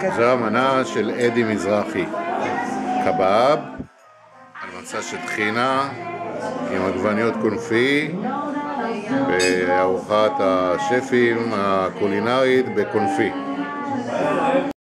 כזה. זו המנה של אדי מזרחי. קבב, על מצע של טחינה, עם עגבניות קונפי, בארוחת השפים הקולינרית בקונפי.